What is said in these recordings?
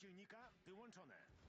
silnika wyłączone.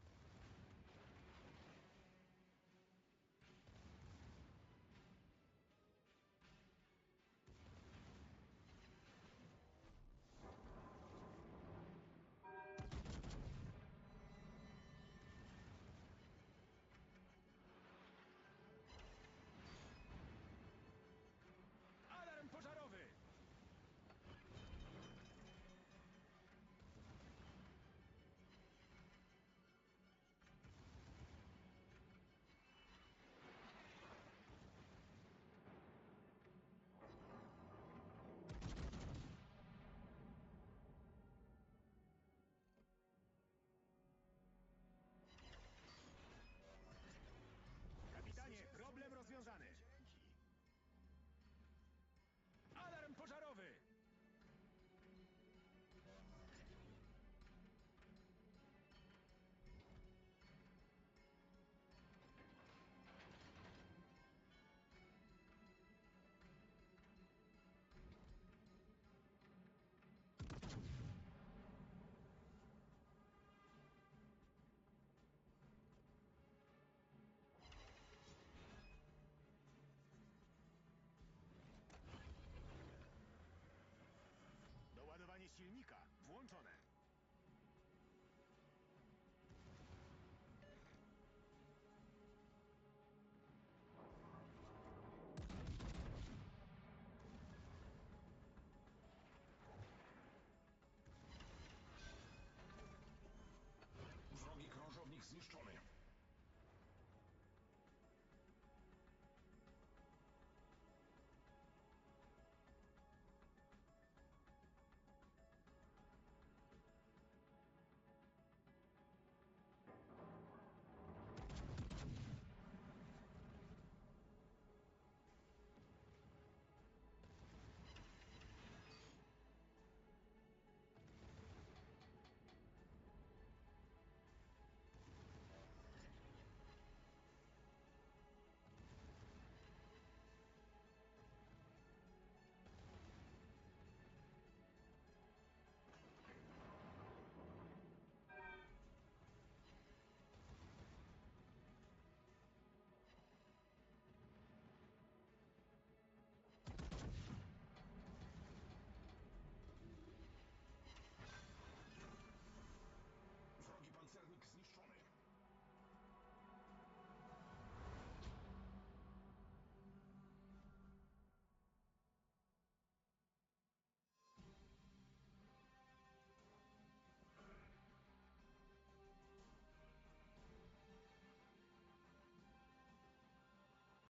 silnika włączone.